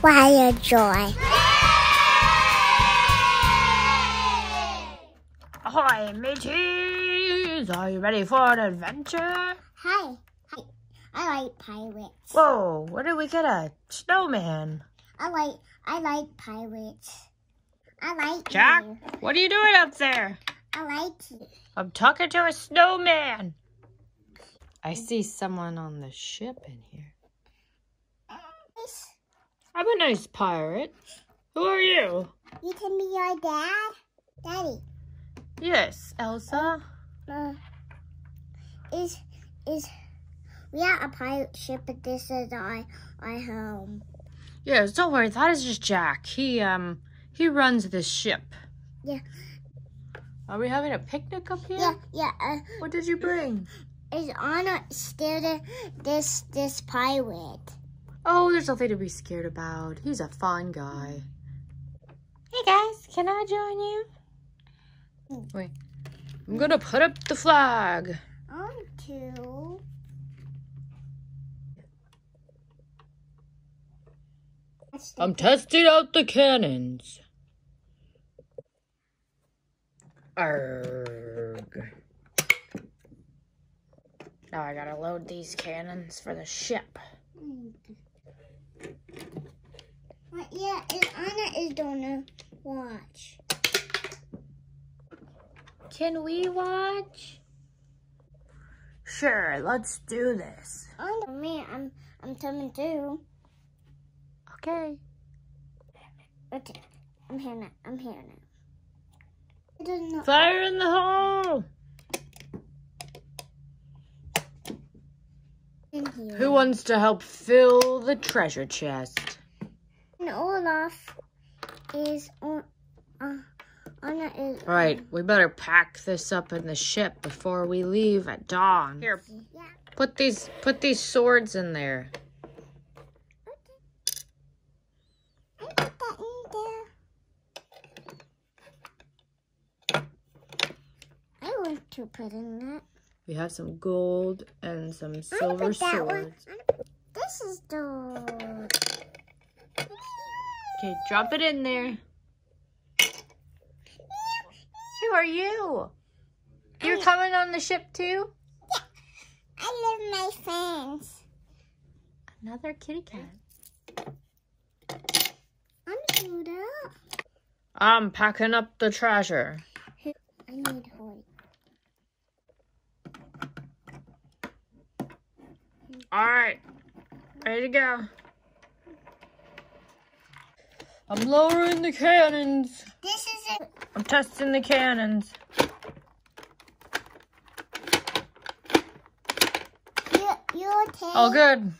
Fire joy. Ahoy, mateys! Are you ready for an adventure? Hi. Hi. I like pirates. Whoa, where did we get a snowman? I like I like pirates. I like Jack, you. what are you doing up there? I like you. I'm talking to a snowman. I see someone on the ship in here. Yes. I'm a nice pirate. Who are you? You can be your dad? Daddy. Yes, Elsa. Uh, is is we are a pirate ship but this is our our home. Yes, don't worry. That is just Jack. He um he runs this ship. Yeah. Are we having a picnic up here? Yeah, yeah. Uh, What did you bring? is Anna still the, this this pirate? There's nothing to be scared about. He's a fun guy. Hey guys, can I join you? Wait. I'm gonna put up the flag. On to That's the- I'm testing out the cannons. Arg. Now I gotta load these cannons for the ship. But yeah, and Anna is gonna watch. Can we watch? Sure, let's do this. Oh me, I'm I'm coming too. Okay. Okay, I'm here now. I'm here now. I don't know. Fire in the hole! Who wants to help fill the treasure chest? And Olaf is on. Uh, Anna is. All right, we better pack this up in the ship before we leave at dawn. Here, Yeah. put these put these swords in there. I put that in there. I want to put in that. We have some gold and some silver put that one. swords. This is the. Okay, drop it in there. Who are you? You're coming on the ship too? Yeah. I love my friends. Another kitty cat. I'm Huda. I'm packing up the treasure. I need Hoy. All right, ready to go. I'm lowering the cannons. This is a. I'm testing the cannons. You, you okay? All good.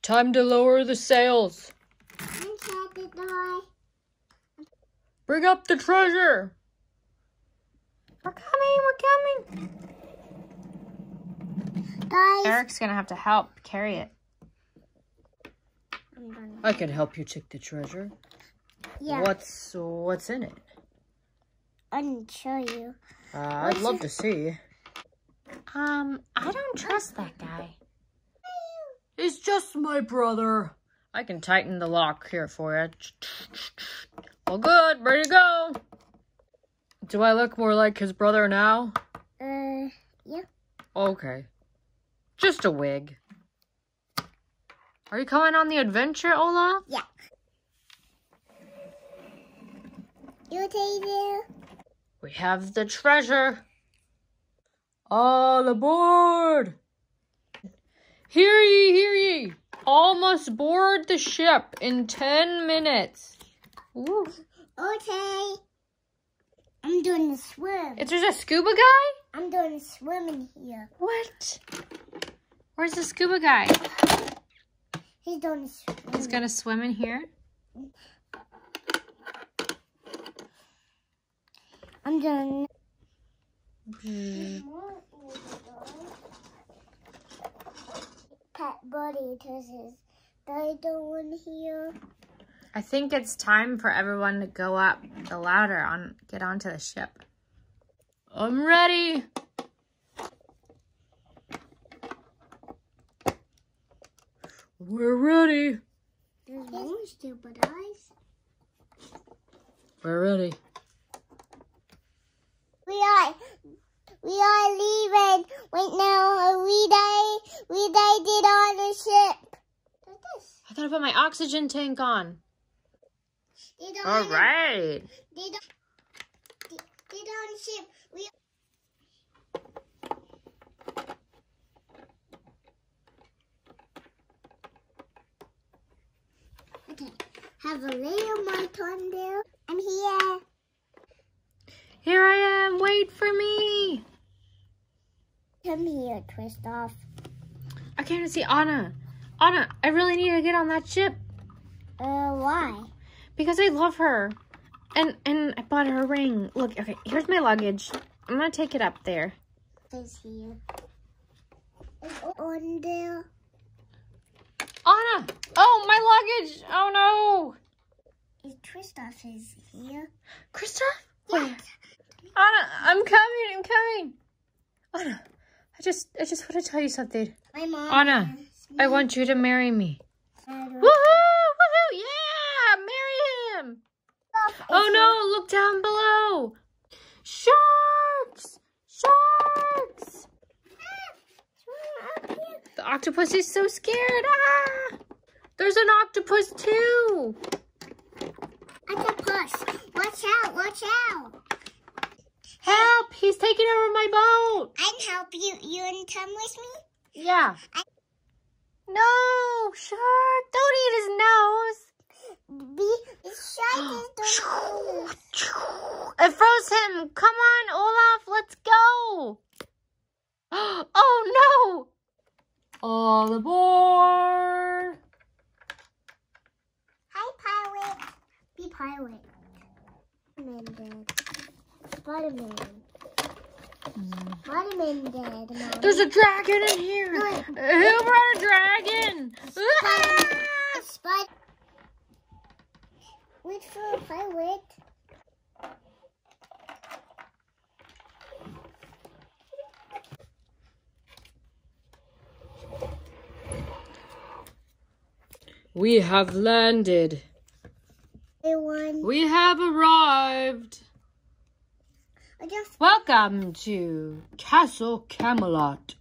Time to lower the sails. I'm sad to die. Bring up the treasure. We're coming, we're coming. Guys. Eric's gonna have to help carry it. Done. I can help you take the treasure. Yeah, What's what's in it? I can show you. Uh, I'd love it? to see. Um, I don't trust that guy. He's just my brother. I can tighten the lock here for you. All good, ready to go. Do I look more like his brother now? Uh, yeah. Okay. Just a wig. Are you going on the adventure, Olaf? Yeah. You there? We have the treasure. All aboard! Hear ye, hear ye! All must board the ship in ten minutes. Ooh. Okay. I'm doing the swim. Is there a scuba guy? I'm doing swimming here. What? Where's the scuba guy? He's doing swim. He's gonna swim in here. I'm doing. Hmm. Pet buddy, because his they doing here. I think it's time for everyone to go up the ladder on get onto the ship. I'm ready. We're ready. There's more stupid eyes. We're ready. We are we are leaving right now. We they we they did on the ship. I gotta put my oxygen tank on. All right. The, did, did, did on the ship. We Have a little mic on there. I'm here. Here I am. Wait for me. Come here, Kristoff. I can't see Anna. Anna, I really need to get on that ship Uh, why? because I love her. And and I bought her a ring. Look, okay, here's my luggage. I'm gonna take it up there. Is here. It's on there. Anna! Oh, my luggage! Oh no! Is Kristoff is here? Krista? Wait. Anna, I'm coming, I'm coming. Anna, I just I just want to tell you something. My mom. Anna, asked I want you to marry me. Woohoo! Woohoo! Yeah! Marry him! Oh no, look down below. Sharks! Sharks! The octopus is so scared. Ah! There's an octopus too. Octopus! Watch out! Watch out! Help! He's taking over my boat. I can help you. You want to come with me? Yeah. I No, shark! Don't eat his nose. Be shark is the It froze him. Come on, Olaf, let's go. Oh no! All aboard! Hi, pirate. Be pirate. Spider-Man dead. Spider-Man. Spider-Man dead, Mom. There's a dragon in here. Who brought a dragon? Ah! Spider. Wait for a pirate. We have landed. We have arrived. I just Welcome to Castle Camelot.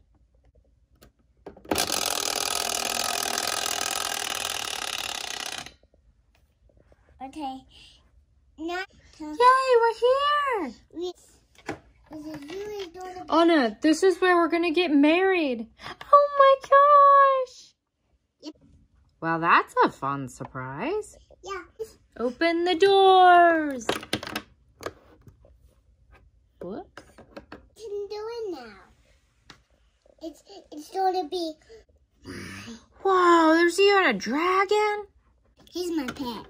okay. Now, Yay, we're here! we. This is really going to Anna, this is where we're gonna get married. Oh my gosh! Well, that's a fun surprise. Yeah. Open the doors. Whoops. can do it now. It's it's going to be. Whoa, there's even a dragon. He's my pet.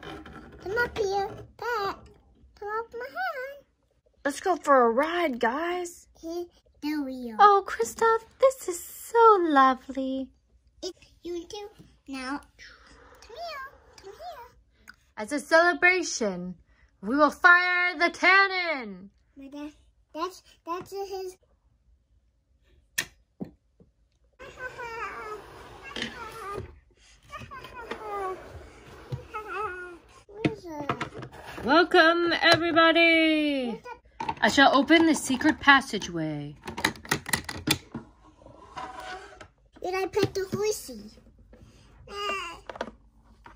Come up here, pet. Come up my hand. Let's go for a ride, guys. Here, we are. Oh, Kristoff, this is so lovely. It, you too. Now, come here. Come here. As a celebration, we will fire the cannon. My dad. That's that's his. Welcome, everybody. I shall open the secret passageway. Did I pet the horsey?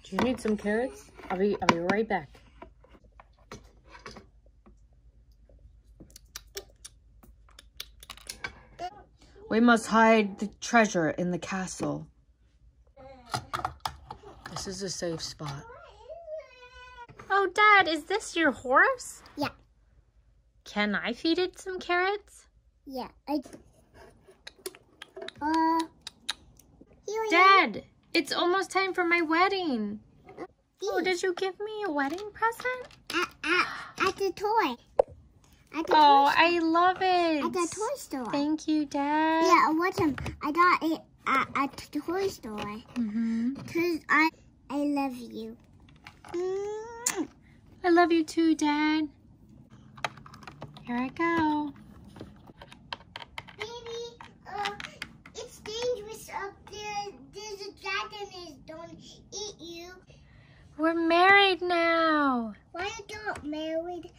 Do you need some carrots? I'll be, I'll be right back. We must hide the treasure in the castle. This is a safe spot. Oh, Dad, is this your horse? Yeah. Can I feed it some carrots? Yeah. I. Uh. Here Dad, it's almost time for my wedding. Oh, did you give me a wedding present? at, at, at the toy. At the Oh, toy, I love it. at the toy store. Thank you, Dad. Yeah, what's him? I got it at, at the toy store. hmm Cause I I love you. Mm. I love you too, Dad. Here I go. Baby, uh, it's dangerous up there. There's a dragon is don't eat you. We're married now. Why are you not married?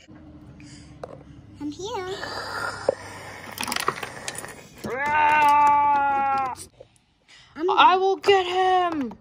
I'm here. Ah! I will get him.